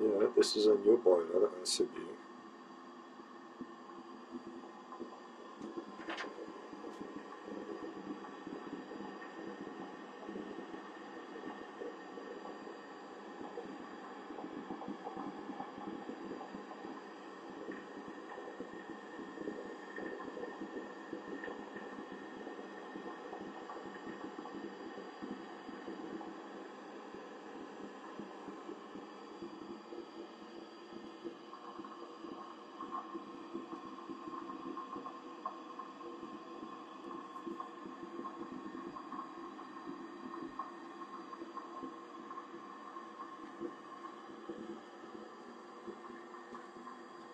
boiler, this is a new boiler, LCB.